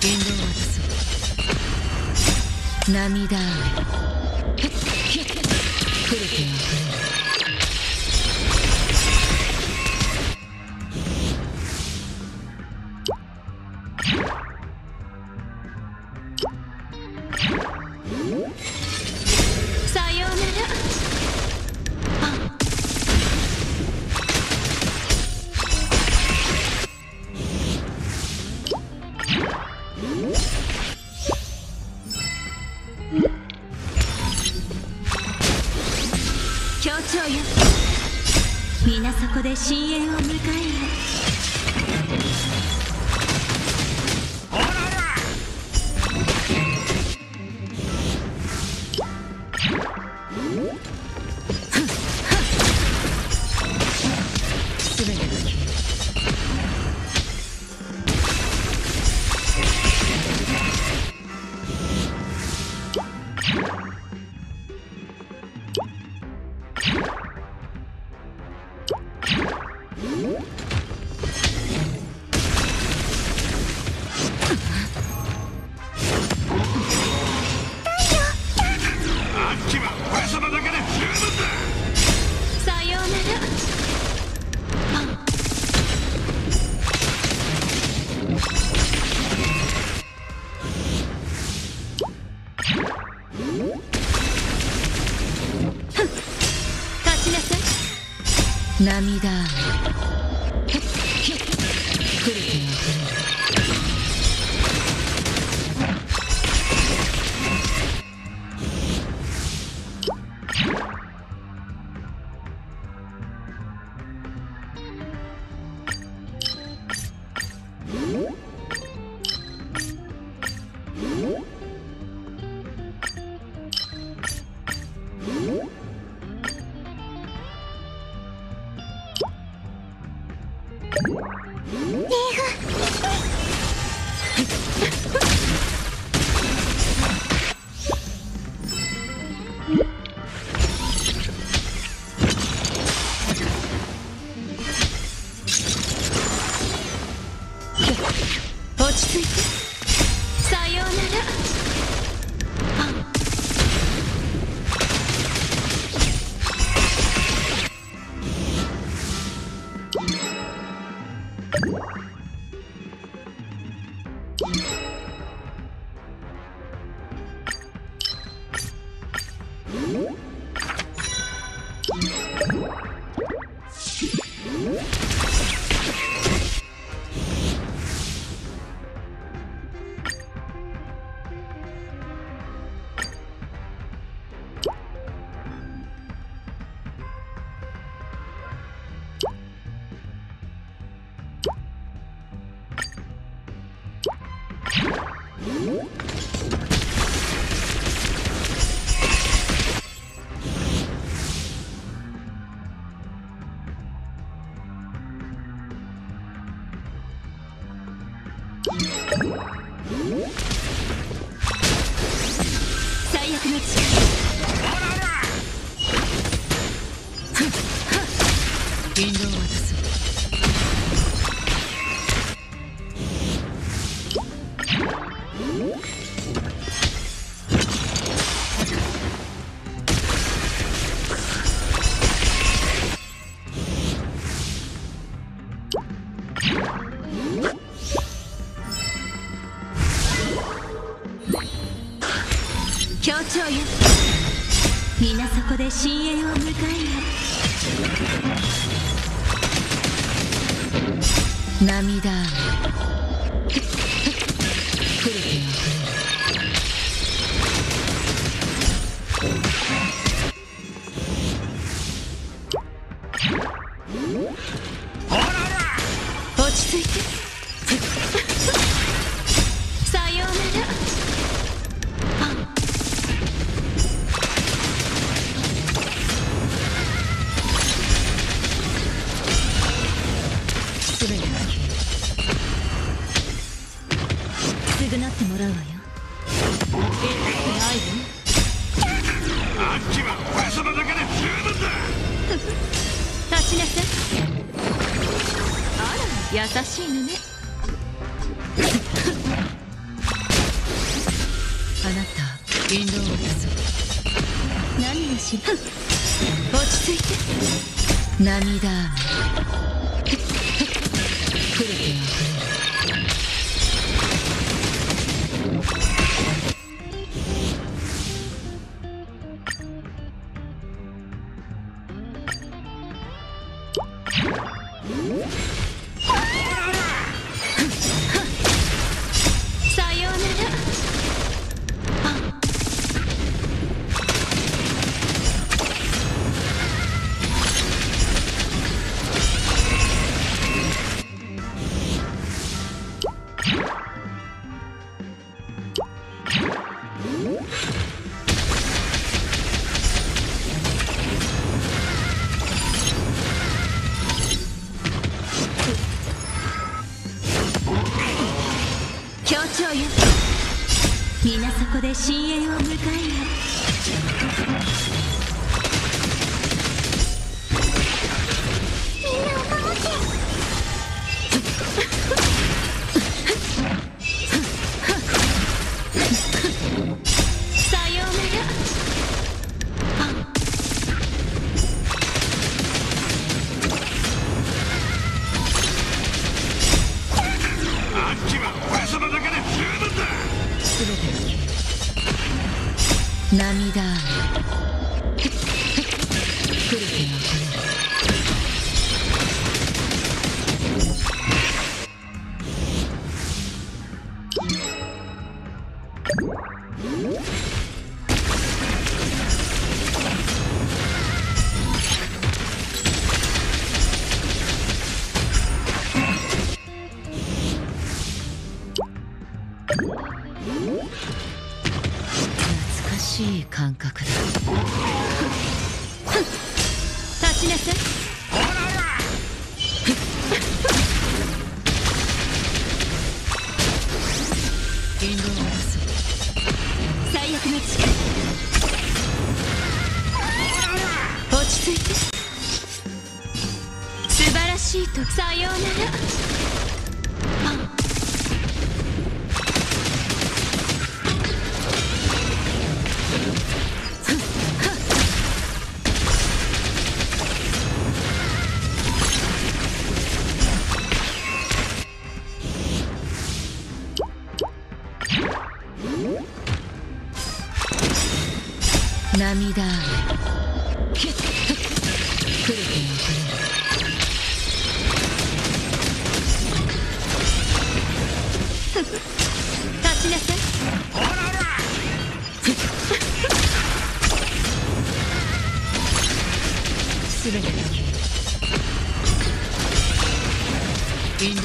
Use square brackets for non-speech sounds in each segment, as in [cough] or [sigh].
伝を渡そう涙雨来るは。涙最悪の力を渡す懐かしい感覚だ。立ちなさい。涙雨る立ちなさい。ほらほらてインド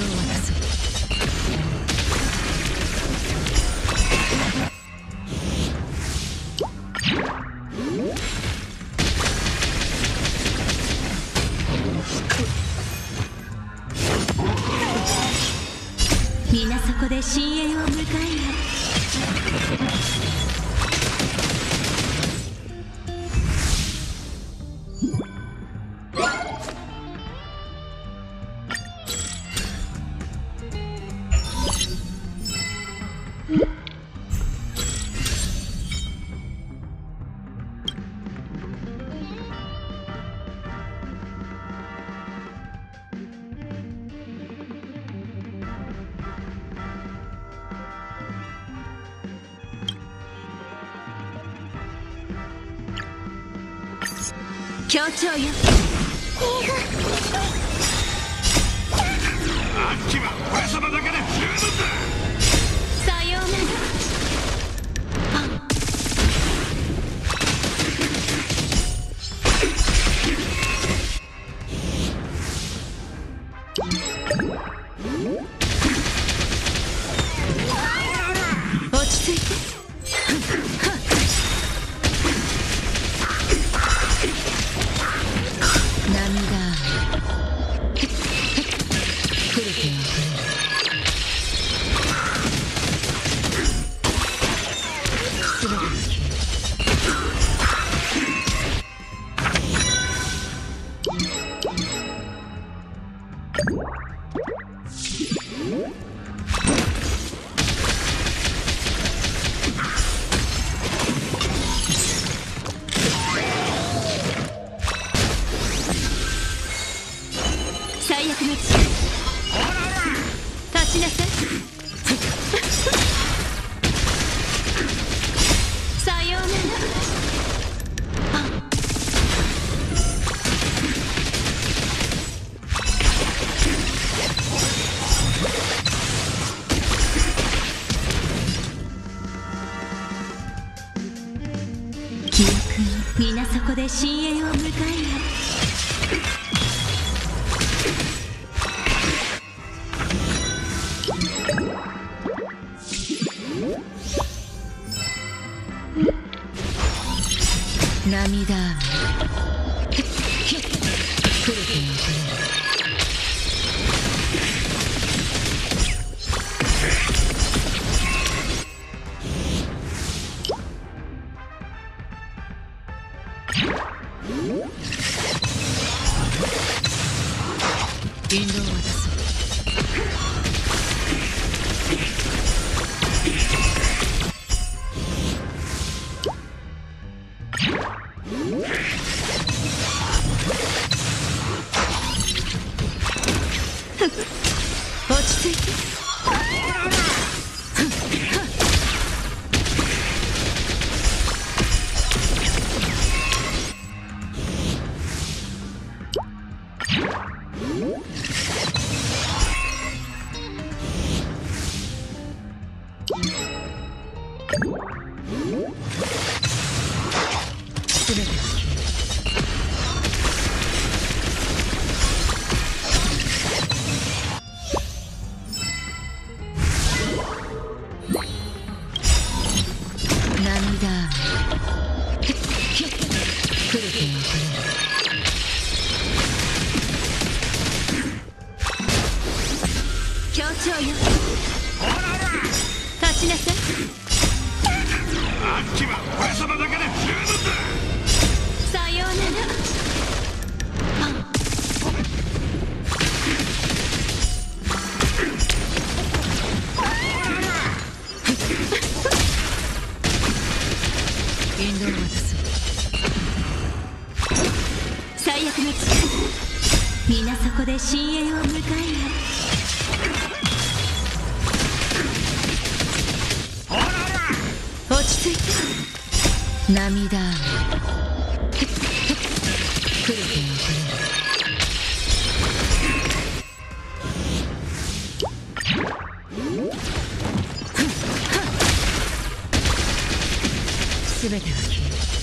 協調よ。で新鋭を迎えよ。う長よ。立ちなさい。あっちは俺様だけで十分ださようなら [laughs] 皆そこで深淵を迎えよ。う涙。雨来るけすべてが消える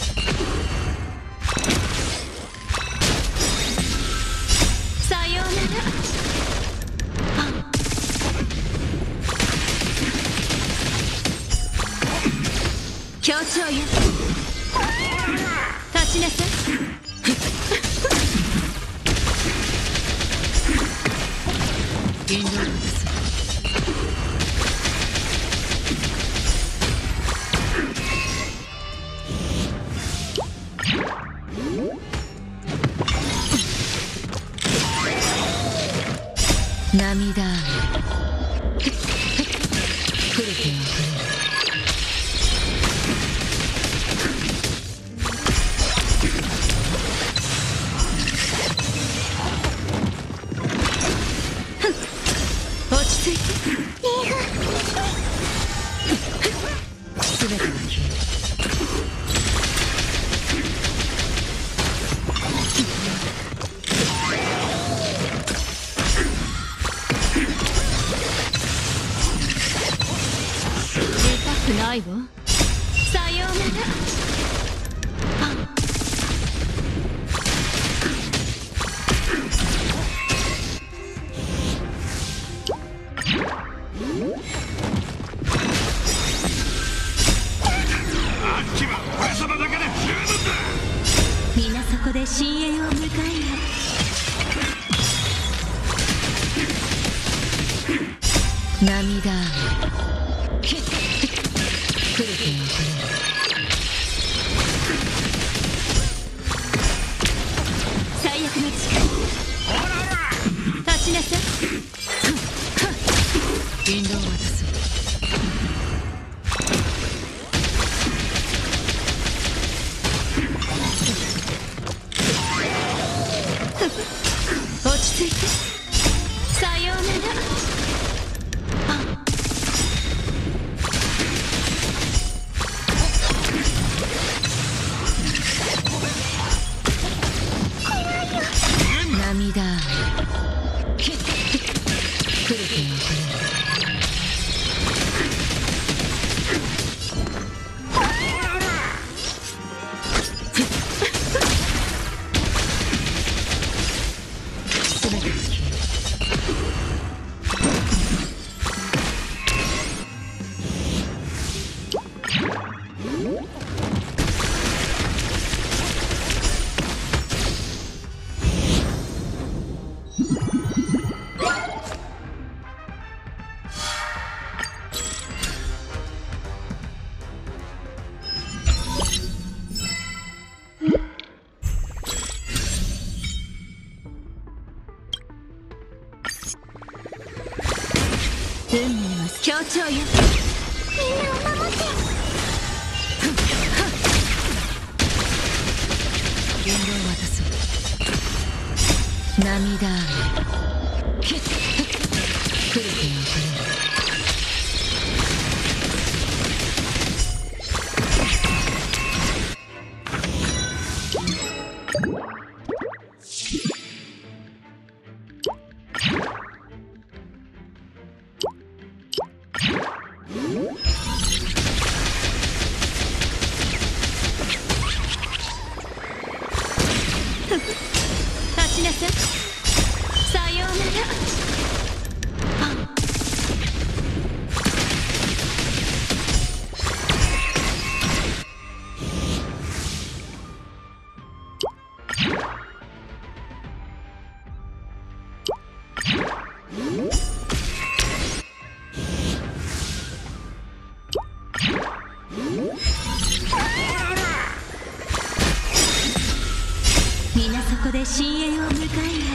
ここで深淵を迎えよ。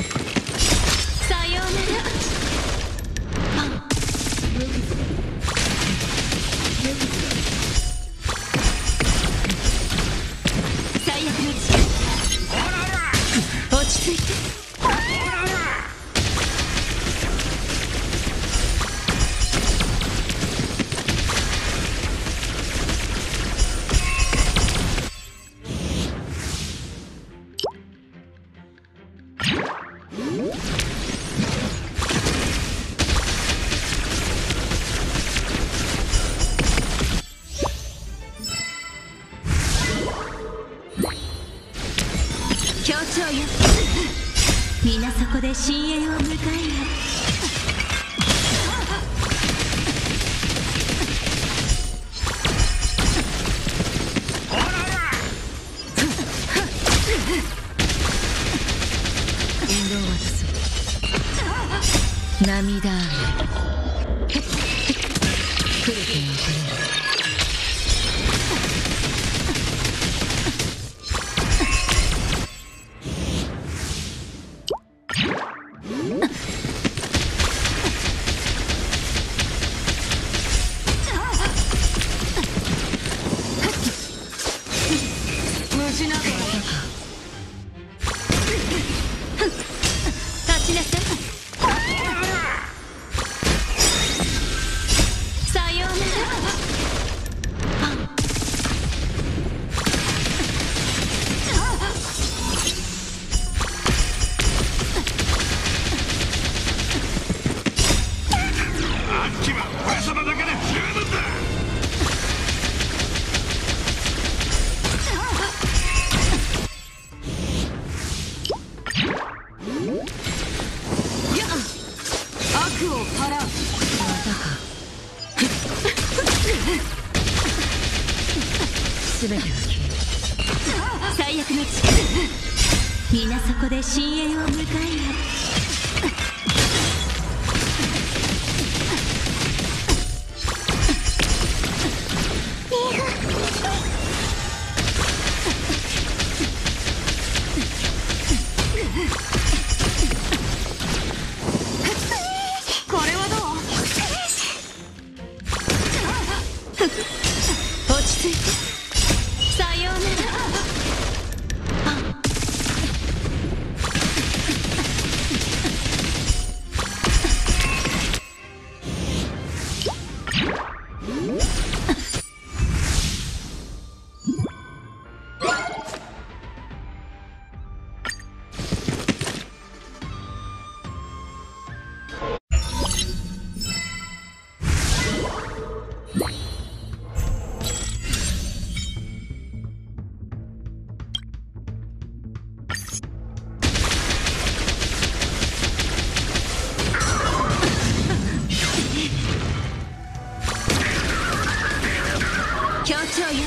協調よ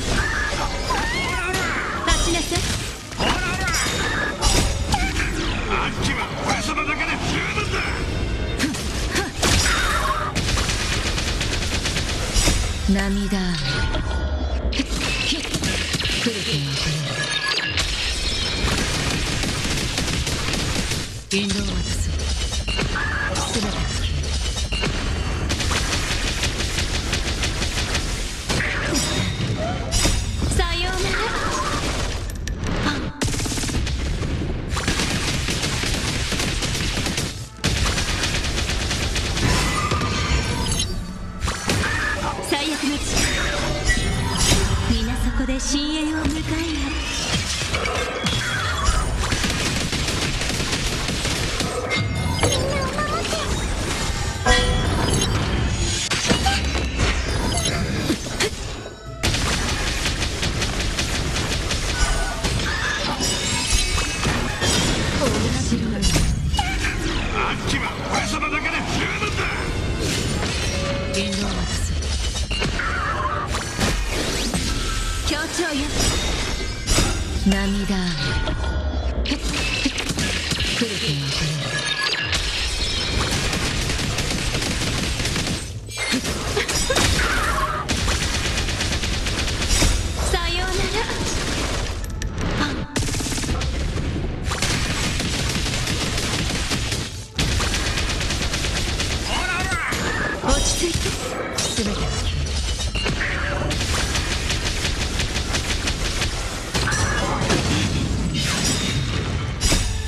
立ちなさい。あっちは俺様だけで十分だ。涙。るとは引導を渡そ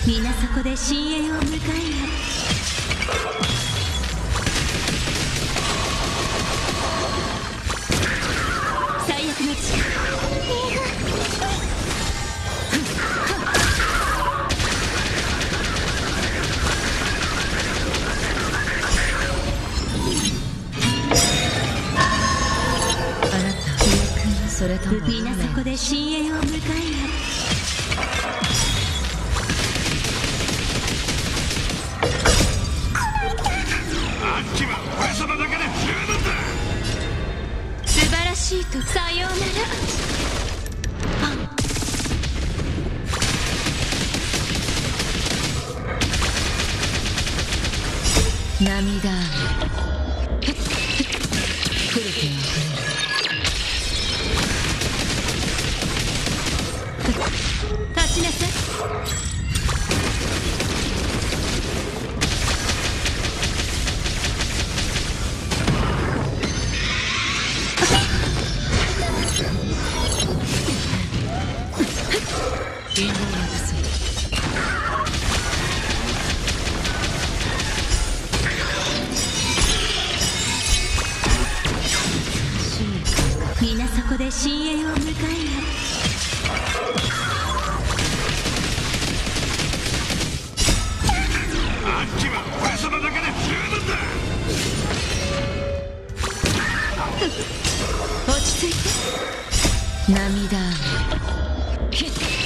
皆そこで深淵を迎え合う最悪の力それとも皆そこで深淵を涙。雨来るとは立ちなさい。で深淵を迎えよ。落ち着いて涙雨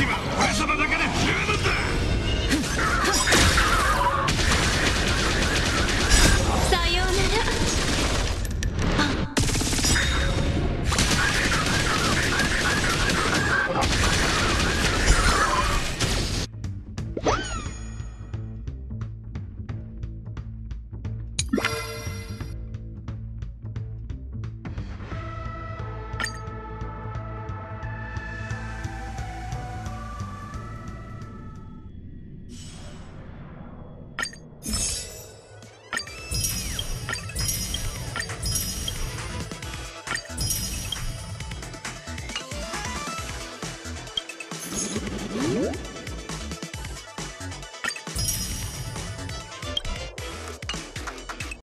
決まる